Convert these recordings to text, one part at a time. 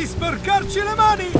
Di sporcarci le mani!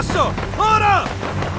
Mosso! Ora!